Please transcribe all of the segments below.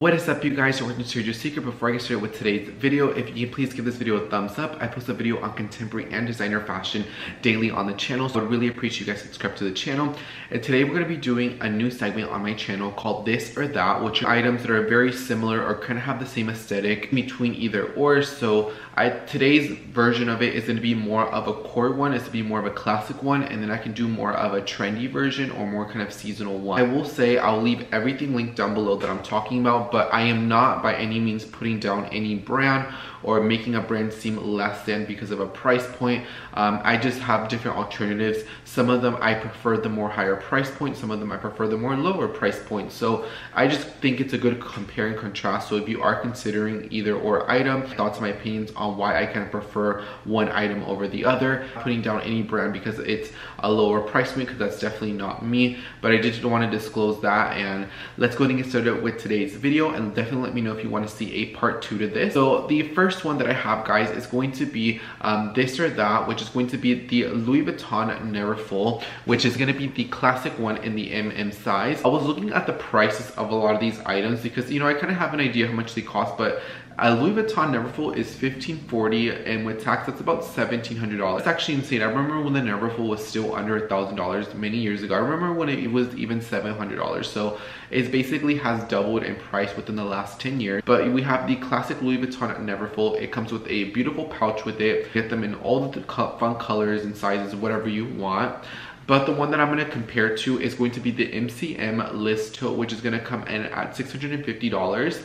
What is up you guys, welcome to Sergio's Secret. Before I get started with today's video, if you can please give this video a thumbs up. I post a video on contemporary and designer fashion daily on the channel, so I'd really appreciate you guys subscribe to the channel. And today we're going to be doing a new segment on my channel called This or That, which are items that are very similar or kind of have the same aesthetic between either or. So I, today's version of it is going to be more of a core one, it's to be more of a classic one, and then I can do more of a trendy version or more kind of seasonal one. I will say I'll leave everything linked down below that I'm talking about but I am not by any means putting down any brand or making a brand seem less than because of a price point. Um, I just have different alternatives. Some of them I prefer the more higher price point, some of them I prefer the more lower price point. So I just think it's a good compare and contrast. So if you are considering either or item, thoughts and my opinions on why I kind of prefer one item over the other, putting down any brand because it's a lower price point because that's definitely not me. But I did want to disclose that and let's go ahead and get started with today's video and definitely let me know if you want to see a part two to this. So the first one that I have, guys, is going to be um, this or that, which is going to be the Louis Vuitton Neverfull, which is going to be the classic one in the MM size. I was looking at the prices of a lot of these items because, you know, I kind of have an idea how much they cost, but a Louis Vuitton Neverfull is 1540 and with tax that's about $1,700. It's actually insane. I remember when the Neverfull was still under $1,000 many years ago. I remember when it was even $700. So it basically has doubled in price within the last 10 years. But we have the classic Louis Vuitton Neverfull. It comes with a beautiful pouch with it. Get them in all the fun colors and sizes, whatever you want. But the one that I'm going to compare to is going to be the MCM Liz Tote, which is going to come in at $650.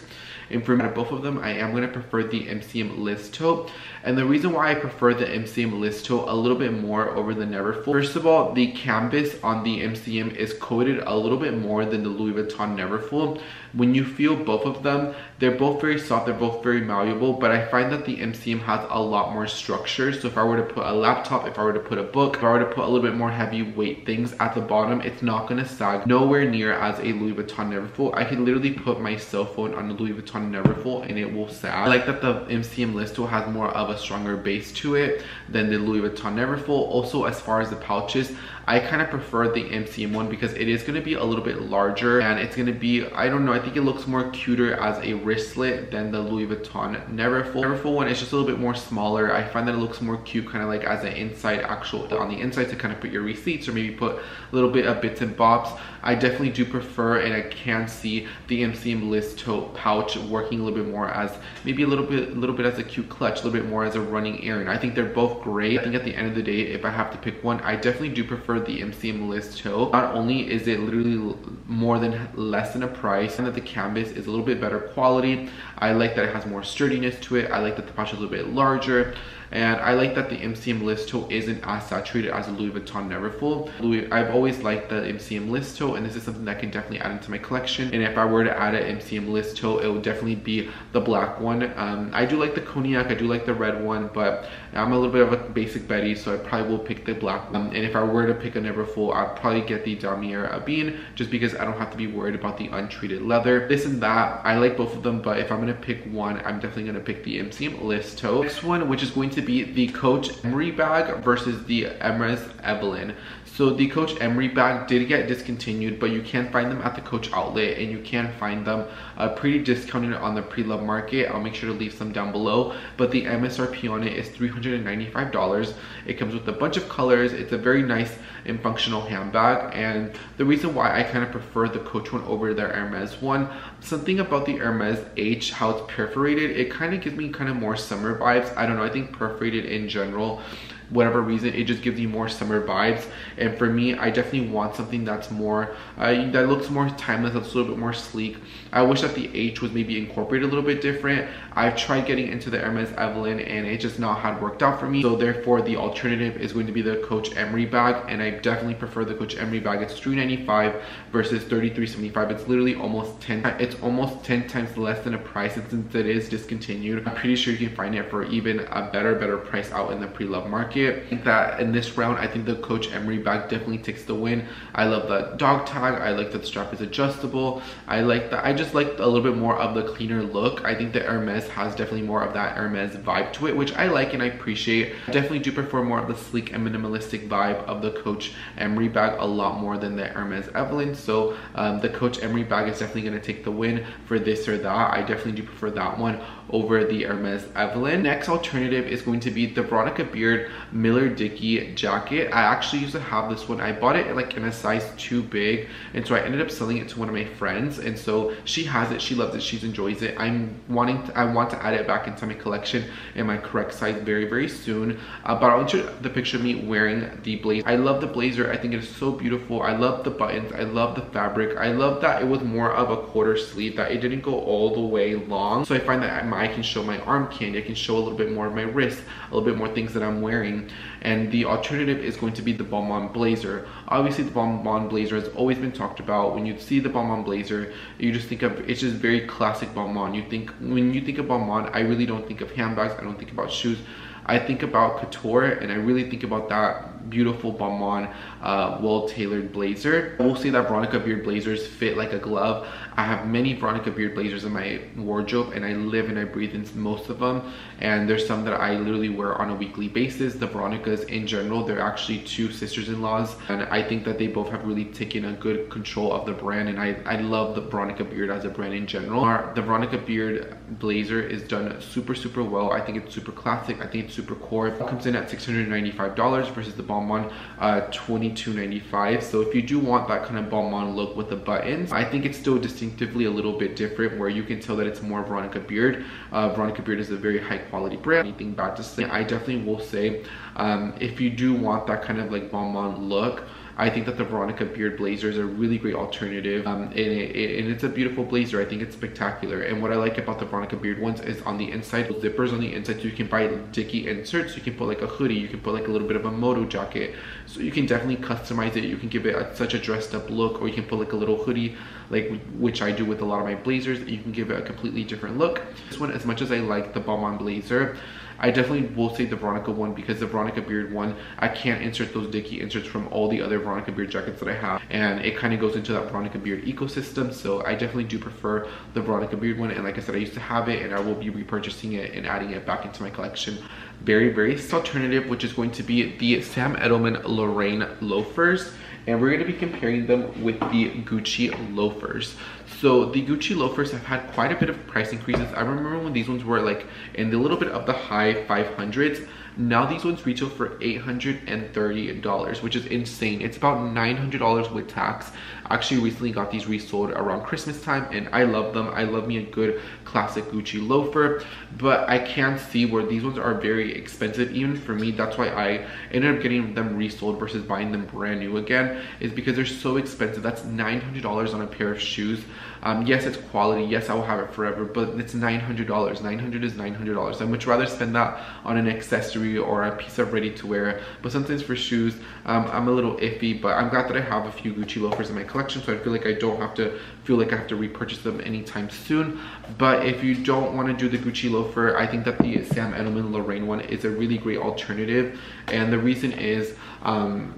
And for both of them, I am going to prefer the MCM Liz Tote. And the reason why I prefer the MCM Liz Tote a little bit more over the Neverfull, first of all, the canvas on the MCM is coated a little bit more than the Louis Vuitton Neverfull. When you feel both of them, they're both very soft, they're both very malleable, but I find that the MCM has a lot more structure. So if I were to put a laptop, if I were to put a book, if I were to put a little bit more heavyweight things at the bottom, it's not gonna sag nowhere near as a Louis Vuitton Neverfull. I can literally put my cell phone on a Louis Vuitton Neverfull and it will sag. I like that the MCM Liz Listo has more of a stronger base to it than the Louis Vuitton Neverfull. Also, as far as the pouches, I kind of prefer the MCM one because it is going to be a little bit larger and it's going to be, I don't know, I think it looks more cuter as a wristlet than the Louis Vuitton Neverfull. Neverfull one is just a little bit more smaller. I find that it looks more cute kind of like as an inside actual, on the inside to kind of put your receipts or maybe put a little bit of bits and bobs. I definitely do prefer and I can see the MCM Liz tote pouch working a little bit more as maybe a little bit, a little bit as a cute clutch, a little bit more as a running errand. I think they're both great. I think at the end of the day, if I have to pick one, I definitely do prefer the MCM Liz tote. Not only is it literally more than less than a price and that the canvas is a little bit better quality. I like that it has more sturdiness to it. I like that the pouch is a little bit larger. And I like that the MCM Liz tote isn't as saturated as a Louis Vuitton Neverfull. Louis, I've always liked the MCM Liz tote and this is something that I can definitely add into my collection. And if I were to add an MCM Liz tote, it would definitely be the black one. Um, I do like the cognac, I do like the red one, but I'm a little bit of a basic Betty, so I probably will pick the black one. And if I were to pick a Neverfull, I'd probably get the Damier Ebene just because I don't have to be worried about the untreated leather. This and that, I like both of them, but if I'm gonna pick one, I'm definitely gonna pick the MCM Liz tote. Next one, which is going to be the Coach Emery bag versus the Hermes Evelyne. So the Coach Emery bag did get discontinued, but you can find them at the Coach outlet and you can find them uh, pretty discounted on the pre-love market. I'll make sure to leave some down below, but the MSRP on it is $395. It comes with a bunch of colors. It's a very nice and functional handbag. And the reason why I kind of prefer the Coach one over their Hermes one, something about the Hermes H, how it's perforated, it kind of gives me kind of more summer vibes. I don't know, I think perforated in general whatever reason it just gives you more summer vibes. And for me i definitely want something that's more uh, that looks more timeless that's a little bit more sleek. I wish that the h was maybe incorporated a little bit different. I've tried getting into the hermes Evelyne and it just not had worked out for me. So therefore the alternative is going to be the coach emery bag and i definitely prefer the coach emery bag. It's 395 versus 3375 it's literally almost 10 it's almost 10 times less than a price And since it is discontinued i'm pretty sure you can find it for even a better better price out in the pre-love market market. I think that in this round, I think the Coach Emery bag definitely takes the win. I love the dog tag. I like that the strap is adjustable. I like that. I just like a little bit more of the cleaner look. I think the Hermes has definitely more of that Hermes vibe to it, which I like and I appreciate. I definitely do prefer more of the sleek and minimalistic vibe of the Coach Emery bag a lot more than the Hermes Evelyne. So um, the Coach Emery bag is definitely going to take the win for this or that. I definitely do prefer that one over the Hermes Evelyne. Next alternative is going to be the Veronica Beard Miller Dickey jacket. I actually used to have this one. I bought it like in a size too big and so I ended up selling it to one of my friends and so she has it, she loves it, she enjoys it. I'm wanting to, I want to add it back into my collection in my correct size very very soon uh, but I'll insert the picture of me wearing the blazer. I love the blazer, I think it is so beautiful. I love the buttons, I love the fabric. I love that it was more of a quarter sleeve, that it didn't go all the way long. So I find that I can show my arm candy, I can show a little bit more of my wrist, a little bit more things that I'm wearing. And the alternative is going to be the Balmain Blazer. Obviously the Balmain Blazer has always been talked about. When you see the Balmain Blazer, you just think of, it's just very classic Balmain. You think, when you think of Balmain, I really don't think of handbags, I don't think about shoes. I think about couture and I really think about that beautiful Balmain uh, well-tailored blazer. I will say that Veronica Beard blazers fit like a glove. I have many Veronica Beard blazers in my wardrobe and I live and I breathe in most of them. And there's some that I literally wear on a weekly basis. The Veronicas in general, they're actually two sisters-in-laws. And I think that they both have really taken a good control of the brand. And I, I love the Veronica Beard as a brand in general. The Veronica Beard blazer is done super, super well. I think it's super classic. I think it's super core. It comes in at $695 versus the Balmain uh, $22.95. So if you do want that kind of Balmain look with the buttons, I think it's still distinctively a little bit different where you can tell that it's more Veronica Beard. Uh, Veronica Beard is a very high quality brand. Anything bad to say, I definitely will say um, if you do want that kind of like Balmain look, I think that the Veronica Beard blazer is a really great alternative um, and, it, and, it's a beautiful blazer. I think it's spectacular. And what I like about the Veronica Beard ones is on the inside, zippers on the inside, so you can buy dicky inserts. You can put like a hoodie, you can put like a little bit of a moto jacket. So you can definitely customize it. You can give it a, such a dressed up look or you can put like a little hoodie like which I do with a lot of my blazers. You can give it a completely different look. This one, as much as I like the Balmain blazer, I definitely will say the Veronica one because the Veronica Beard one, I can't insert those Dicky inserts from all the other Veronica Beard jackets that I have. And it kind of goes into that Veronica Beard ecosystem. So I definitely do prefer the Veronica Beard one. And like I said, I used to have it and I will be repurchasing it and adding it back into my collection very, very alternative, which is going to be the Sam Edelman Loraine loafers and we're going to be comparing them with the Gucci loafers. So the Gucci loafers have had quite a bit of price increases. I remember when these ones were like in the little bit of the high 500s. Now these ones retail for $830, which is insane. It's about $900 with tax. I actually recently got these resold around Christmas time and I love them. I love me a good classic Gucci loafer, but I can see where these ones are very expensive even for me. That's why I ended up getting them resold versus buying them brand new again is because they're so expensive. That's $900 on a pair of shoes. Um, yes, it's quality. Yes, I will have it forever, but it's $900. 900 is $900. I'd much rather spend that on an accessory or a piece of ready to wear. But sometimes for shoes, um, I'm a little iffy, but I'm glad that I have a few Gucci loafers in my collection, so I feel like I don't have to feel like I have to repurchase them anytime soon. But if you don't want to do the Gucci loafer, I think that the Sam Edelman Loraine one is a really great alternative. And the reason is, um,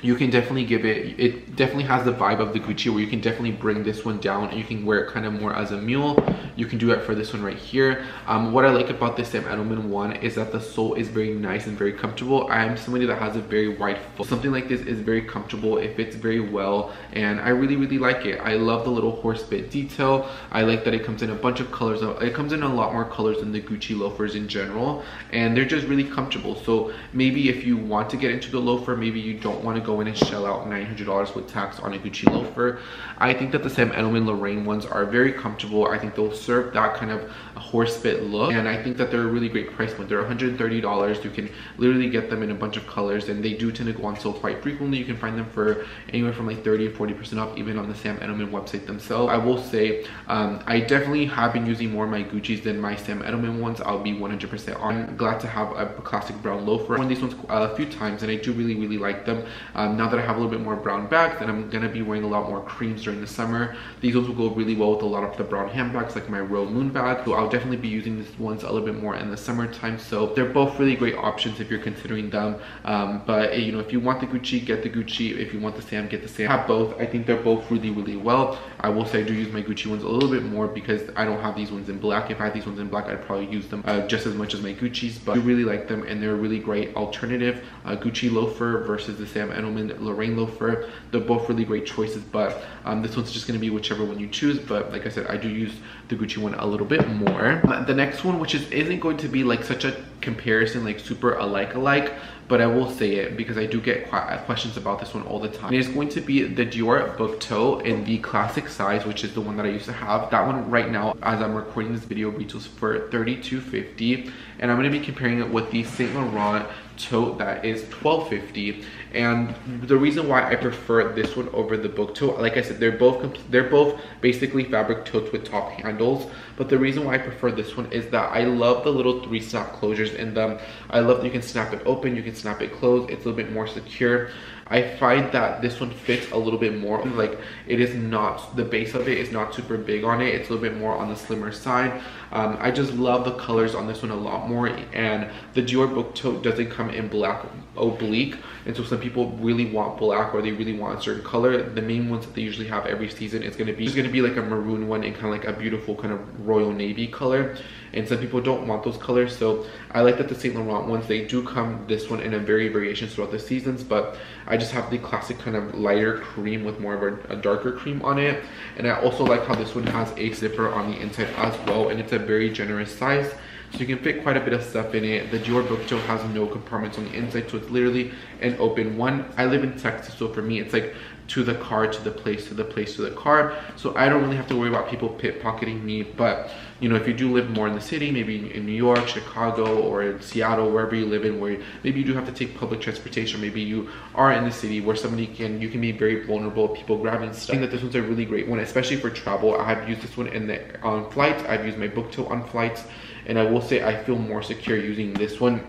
you can definitely give it it definitely has the vibe of the gucci where you can definitely bring this one down and you can wear it kind of more as a mule. You can do it for this one right here. Um, what i like about this sam edelman one is that the sole is very nice and very comfortable. I am somebody that has a very wide foot. Something like this is very comfortable. It fits very well and i really really like it. I love the little horse bit detail. I like that it comes in a bunch of colors. It comes in a lot more colors than the gucci loafers in general and they're just really comfortable. So maybe if you want to get into the loafer maybe you don't want to go in and shell out $900 with tax on a Gucci loafer. I think that the Sam Edelman Loraine ones are very comfortable. I think they'll serve that kind of horse bit look. And I think that they're a really great price point. They're $130. You can literally get them in a bunch of colors and they do tend to go on sale quite frequently. You can find them for anywhere from like 30 or 40% off even on the Sam Edelman website themselves. I will say um, I definitely have been using more of my Gucci's than my Sam Edelman ones. I'll be 100% on. I'm glad to have a classic brown loafer. I've worn these ones a few times and I do really, really like them. Um, now that I have a little bit more brown bags then I'm gonna be wearing a lot more creams during the summer, these ones will go really well with a lot of the brown handbags like my Royal Moon bag. So I'll definitely be using these ones a little bit more in the summertime. So they're both really great options if you're considering them. Um, but you know, if you want the Gucci, get the Gucci. If you want the Sam, get the Sam. Have both. I think they're both really, really well. I will say I do use my Gucci ones a little bit more because I don't have these ones in black. If I had these ones in black, I'd probably use them uh, just as much as my Gucci's. But I really like them and they're a really great alternative. Uh, Gucci loafer versus the Sam Edelman Loraine loafer. They're both really great choices, but um, this one's just gonna be whichever one you choose. But like I said, I do use the Gucci one a little bit more. The next one, which is isn't going to be like such a comparison, like super alike alike, but I will say it because I do get questions about this one all the time. It is going to be the Dior Book Tote in the classic size, which is the one that I used to have. That one right now, as I'm recording this video, retails for $32.50. And I'm gonna be comparing it with the Saint Laurent tote that is $12.50 and the reason why I prefer this one over the book tote like I said they're both they're both basically fabric totes with top handles. But the reason why I prefer this one is that I love the little three snap closures in them. I love that you can snap it open you can snap it closed it's a little bit more secure I find that this one fits a little bit more like it is not the base of it is not super big on it it's a little bit more on the slimmer side. Um, I just love the colors on this one a lot more and the Dior book tote doesn't come in black oblique and so some people really want black or they really want a certain color. The main ones that they usually have every season is going to be just going to be like a maroon one and kind of like a beautiful kind of royal navy color and some people don't want those colors so I like that the Saint Laurent ones they do come this one in a very variations throughout the seasons but I just have the classic kind of lighter cream with more of a, a darker cream on it and I also like how this one has a zipper on the inside as well and it's a very generous size so you can fit quite a bit of stuff in it. The Dior tote has no compartments on the inside, so it's literally an open one. I live in Texas, so for me, it's like to the car, to the place, to the place, to the car. So I don't really have to worry about people pickpocketing me. But, you know, if you do live more in the city, maybe in New York, Chicago, or in Seattle, wherever you live in, where maybe you do have to take public transportation, maybe you are in the city where somebody can, you can be very vulnerable, people grabbing stuff. I think that this one's a really great one, especially for travel. I have used this one in the on flights. I've used my book tote on flights. And I will say I feel more secure using this one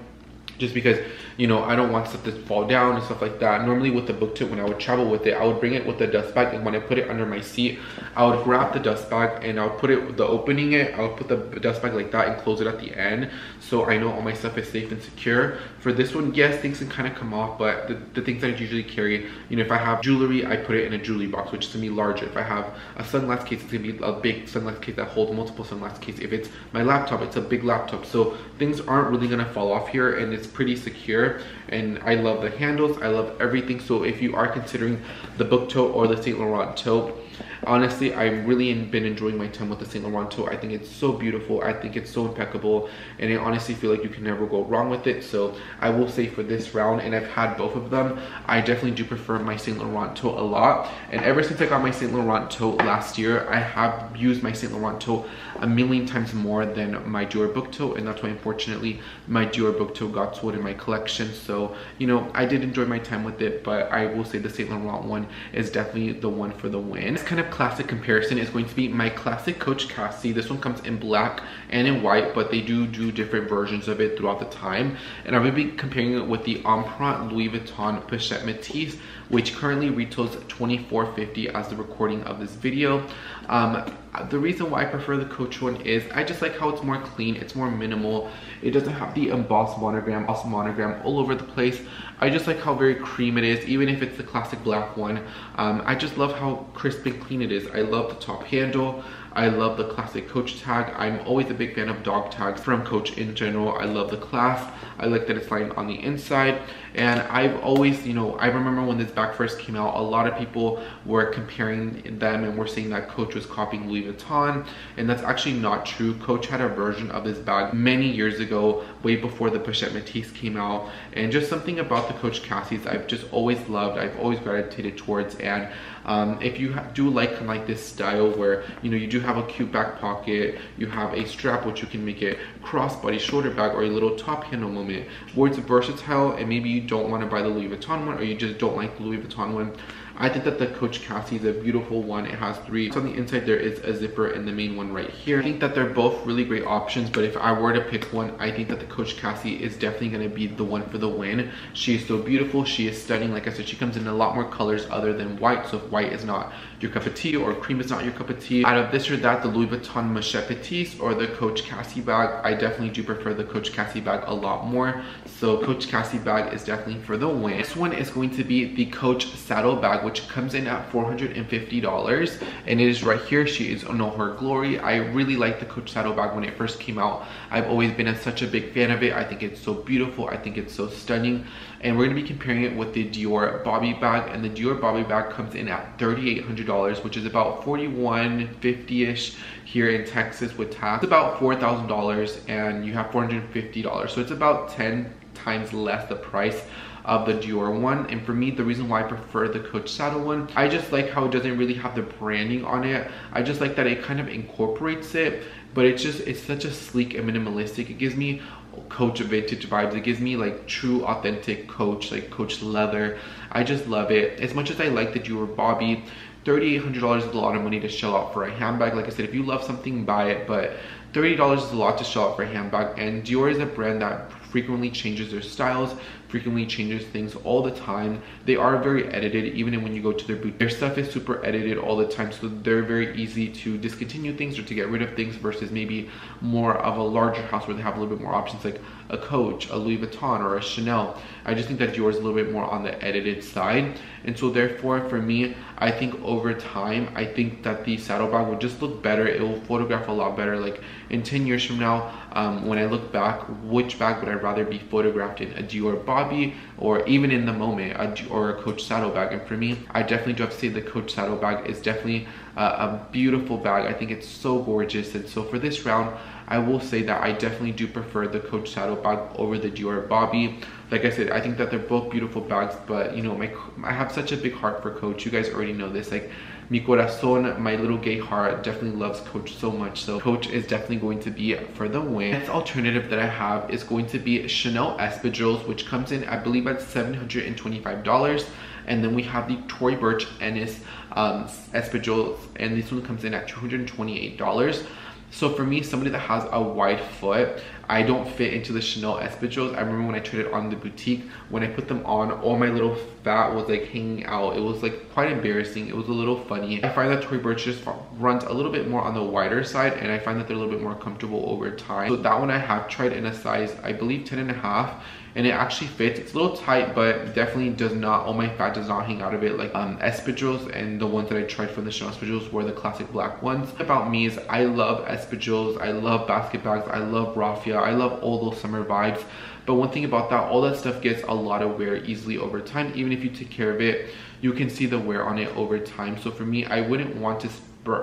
just because you know I don't want stuff to fall down and stuff like that. Normally with the book tote when I would travel with it I would bring it with the dust bag and when I put it under my seat I would grab the dust bag and I would put it the opening it I would put the dust bag like that and close it at the end so I know all my stuff is safe and secure. For this one yes things can kind of come off but the, the things that I usually carry you know if I have jewelry I put it in a jewelry box which is gonna be larger. If I have a sunglass case it's gonna be a big sunglass case that holds multiple sunglass cases if it's my laptop it's a big laptop. So things aren't really gonna fall off here and it's pretty secure and I love the handles. I love everything. So if you are considering the book tote or the Saint Laurent tote honestly I've really been enjoying my time with the saint laurent tote i think it's so beautiful. I think it's so impeccable. And i honestly feel like you can never go wrong with it. So i will say for this round and i've had both of them i definitely do prefer my saint laurent tote a lot. And ever since i got my saint laurent tote last year i have used my saint laurent tote a million times more than my dior book tote and that's why unfortunately my dior book tote got sold in my collection. So you know i did enjoy my time with it but i will say the saint laurent one is definitely the one for the win. This kind of classic comparison is going to be my classic Coach Cassie. This one comes in black and in white, but they do do different versions of it throughout the time. And I'm going to be comparing it with the Empreinte Louis Vuitton Pochette Métis, which currently retails $24.50 as the recording of this video. Um, the reason why I prefer the Coach one is I just like how it's more clean, it's more minimal. It doesn't have the embossed monogram, embossed monogram all over the place. I just like how very cream it is, even if it's the classic black one. Um, I just love how crisp and clean it is. I love the top handle. I love the classic Coach tag. I'm always a big fan of dog tags from Coach in general. I love the clasp. I like that it's lined on the inside. And I've always, you know, I remember when this bag first came out, a lot of people were comparing them and were saying that Coach was copying Louis Vuitton. And that's actually not true. Coach had a version of this bag many years ago, way before the Pochette Métis came out. And just something about the Coach Cassies I've just always loved. I've always gravitated towards. And um, if you do like like this style where, you know, you do have a cute back pocket, you have a strap which you can make it crossbody shoulder bag or a little top handle moment, where it's versatile and maybe you don't want to buy the Louis Vuitton one or you just don't like the Louis Vuitton one, I think that the Coach Cassie is a beautiful one. It has three. So on the inside, there is a zipper and the main one right here. I think that they're both really great options, but if I were to pick one, I think that the Coach Cassie is definitely gonna be the one for the win. She is so beautiful. She is stunning. Like I said, she comes in a lot more colors other than white. So if white is not your cup of tea or cream is not your cup of tea, out of this or that, the Louis Vuitton Pochette Petite or the Coach Cassie bag, I definitely do prefer the Coach Cassie bag a lot more. So Coach Cassie bag is definitely for the win. This one is going to be the Coach Saddle bag, which comes in at $450. And it is right here. She is on all her glory. I really like the Coach Saddle bag when it first came out. I've always been a, such a big fan of it. I think it's so beautiful. I think it's so stunning. And we're gonna be comparing it with the Dior bobby bag. And the Dior bobby bag comes in at $3,800, which is about $41.50-ish here in Texas with tax. It's about $4,000 and you have $450. So it's about 10 times less the price of the Dior one. And for me, the reason why I prefer the Coach Saddle one, I just like how it doesn't really have the branding on it. I just like that it kind of incorporates it, but it's just, it's such a sleek and minimalistic. It gives me coach vintage vibes it gives me like true authentic coach like coach leather i just love it as much as i like the Dior bobby $3,800 is a lot of money to shell out for a handbag. Like I said, if you love something, buy it. But $30 is a lot to shell out for a handbag. And Dior is a brand that frequently changes their styles, frequently changes things all the time. They are very edited, even when you go to their boutique. Their stuff is super edited all the time, so they're very easy to discontinue things or to get rid of things versus maybe more of a larger house where they have a little bit more options like a Coach, a Louis Vuitton, or a Chanel. I just think that Dior is a little bit more on the edited side. And so therefore, for me, I think over time, I think that the saddlebag will just look better. It will photograph a lot better. Like in 10 years from now, um, when I look back, which bag would I rather be photographed in? A Dior Bobby or even in the moment, a, or a Coach saddlebag? And for me, I definitely do have to say the Coach saddlebag is definitely a beautiful bag. I think it's so gorgeous. And so for this round, I will say that I definitely do prefer the Coach saddlebag over the Dior Bobby. Like I said, I think that they're both beautiful bags, but you know, my I have such a big heart for Coach. You guys already know this. Like, mi corazón, my little gay heart, definitely loves Coach so much. So Coach is definitely going to be for the win. Next alternative that I have is going to be Chanel Espadrilles, which comes in, I believe, at $725 and then we have the Tory Burch Ines um, Espadrilles, and this one comes in at $228. So for me, somebody that has a wide foot, I don't fit into the Chanel Espadrilles. I remember when I tried it on the boutique, when I put them on, all my little fat was like hanging out. It was like quite embarrassing. It was a little funny. I find that Tory Burch just runs a little bit more on the wider side and I find that they're a little bit more comfortable over time. So that one I have tried in a size, I believe 10 and a half and it actually fits. It's a little tight, but definitely does not, all my fat does not hang out of it like um, espadrilles and the ones that I tried from the Chanel espadrilles were the classic black ones. About me is I love espadrilles, I love basket bags, I love raffia, I love all those summer vibes. But one thing about that, all that stuff gets a lot of wear easily over time. Even if you take care of it, you can see the wear on it over time. So for me, I wouldn't want to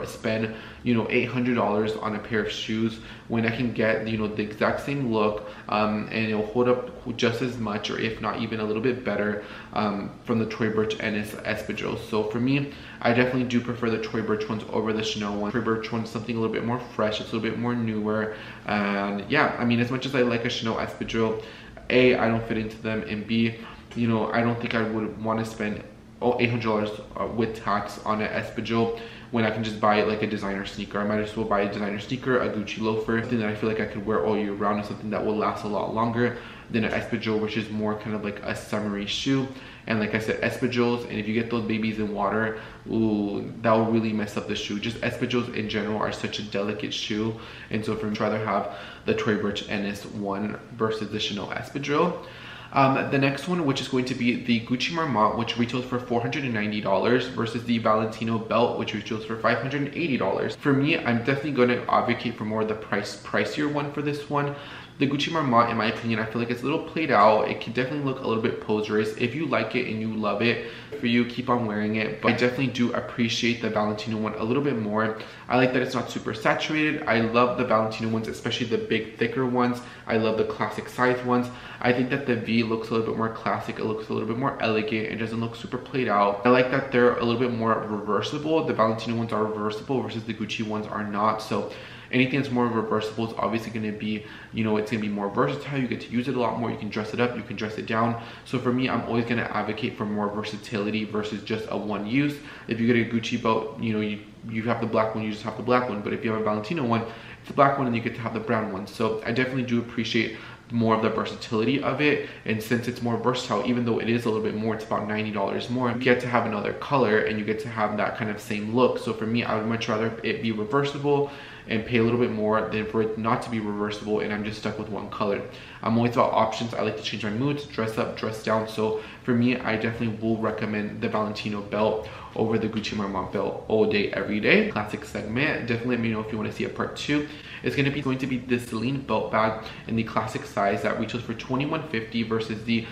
spend you know $800 on a pair of shoes when I can get you know the exact same look um, and it'll hold up just as much or if not even a little bit better um, from the Tory Burch Ines Espadrilles. So for me, I definitely do prefer the Tory Burch ones over the Chanel one. Tory Burch one's something a little bit more fresh, it's a little bit more newer. And yeah, I mean, as much as I like a Chanel Espadrille, A, I don't fit into them, and B, you know, I don't think I would want to spend oh, $800 uh, with tax on an Espadrille when I can just buy like a designer sneaker. I might as well buy a designer sneaker, a Gucci loafer, something that I feel like I could wear all year round and something that will last a lot longer than an espadrille, which is more kind of like a summery shoe. And like I said, espadrilles, and if you get those babies in water, ooh, that will really mess up the shoe. Just espadrilles in general are such a delicate shoe. And so for me, I'd rather have the Burch Ines one versus the Chanel espadrille. Um, the next one, which is going to be the Gucci Marmont, which retails for $490 versus the Valentino belt, which retails for $580. For me, I'm definitely going to advocate for more the price pricier one for this one. The Gucci Marmont, in my opinion, I feel like it's a little played out. It can definitely look a little bit poserish. If you like it and you love it, for you, keep on wearing it. But I definitely do appreciate the Valentino one a little bit more. I like that it's not super saturated. I love the Valentino ones, especially the big, thicker ones. I love the classic size ones. I think that the V looks a little bit more classic. It looks a little bit more elegant. It doesn't look super played out. I like that they're a little bit more reversible. The Valentino ones are reversible versus the Gucci ones are not. So anything that's more reversible is obviously going to be, you know, it's going to be more versatile. You get to use it a lot more. You can dress it up, you can dress it down. So for me, I'm always going to advocate for more versatility versus just a one use. If you get a Gucci belt, you know, you, you have the black one, you just have the black one. But if you have a Valentino one, it's the black one and you get to have the brown one. So I definitely do appreciate more of the versatility of it and since it's more versatile even though it is a little bit more it's about $90 more you get to have another color and you get to have that kind of same look so for me I would much rather it be reversible and pay a little bit more than for it not to be reversible and I'm just stuck with one color. I'm always about options. I like to change my moods, dress up, dress down. So for me, I definitely will recommend the Valentino belt over the Gucci Marmont belt all day, every day. Classic segment. Definitely let me know if you want to see a part two. It's going to be going to be the Celine belt bag in the classic size that retails for 2150 versus the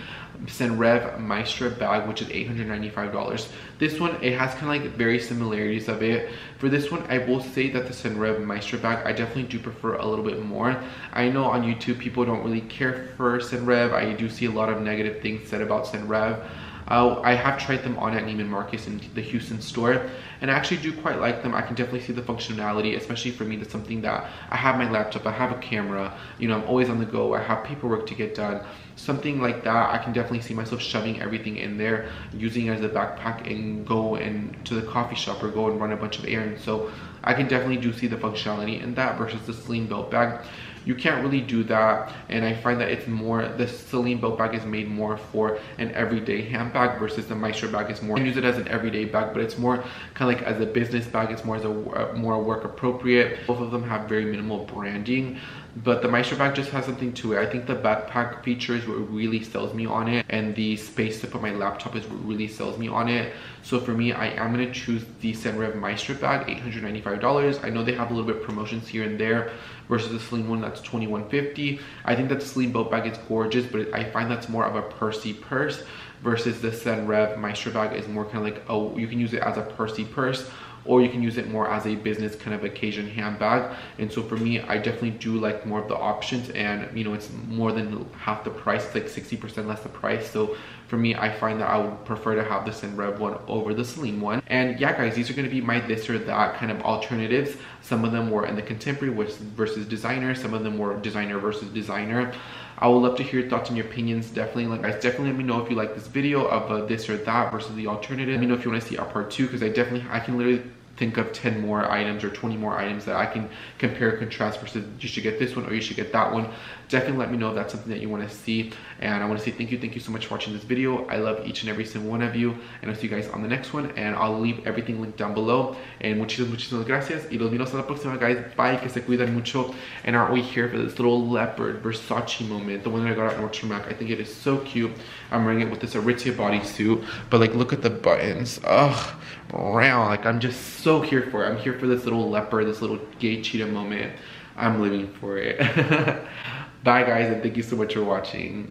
Senreve Maestro bag, which is $895. This one, it has kind of like very similarities of it. For this one, I will say that the Senreve Maestro bag, I definitely do prefer a little bit more. I know on YouTube, people don't really care for Senreve. I do see a lot of negative things said about Senreve. Uh, I have tried them on at Neiman Marcus in the Houston store and I actually do quite like them. I can definitely see the functionality, especially for me, that's something that I have my laptop, I have a camera, you know, I'm always on the go, I have paperwork to get done. Something like that, I can definitely see myself shoving everything in there, using it as a backpack and go and to the coffee shop or go and run a bunch of errands. So I can definitely do see the functionality in that versus the Celine belt bag you can't really do that and I find that it's more the Celine belt bag is made more for an everyday handbag versus the Maestro bag is more I use it as an everyday bag but it's more kind of like as a business bag it's more as a uh, more work appropriate. Both of them have very minimal branding but the Maestro bag just has something to it. I think the backpack feature is what really sells me on it and the space to put my laptop is what really sells me on it. So for me, I am gonna choose the Senreve Maestro bag, $895. I know they have a little bit promotions here and there versus the Celine one that's 2150. I think that the Celine belt bag is gorgeous, but I find that's more of a pursy purse versus the Senreve Maestro bag is more kind of like, oh, you can use it as a pursy purse or you can use it more as a business kind of occasion handbag. And so for me, I definitely do like more of the options and you know, it's more than half the price, like 60% less the price. So for me, I find that I would prefer to have the Senreve one over the Celine one. And yeah, guys, these are gonna be my this or that kind of alternatives. Some of them were in the contemporary versus designer. Some of them were designer versus designer. I would love to hear your thoughts and your opinions. Definitely, like guys, definitely let me know if you like this video of uh, this or that versus the alternative. Let me know if you want to see a part two because I definitely, I can literally think of 10 more items or 20 more items that I can compare contrast versus you should get this one or you should get that one. Definitely let me know if that's something that you want to see. And I want to say thank you, thank you so much for watching this video. I love each and every single one of you. And I'll see you guys on the next one. And I'll leave everything linked down below. And muchísimas, muchísimas gracias. Y los vemos a la próxima, guys. Bye, que se cuidan mucho. And aren't we here for this little leopard Versace moment? The one that I got at Nordstrom Rack. I think it is so cute. I'm wearing it with this Aritzia bodysuit. But like, look at the buttons. Ugh, round. Like, I'm just so here for it. I'm here for this little leopard, this little gay cheetah moment. I'm living for it. Bye guys and thank you so much for watching.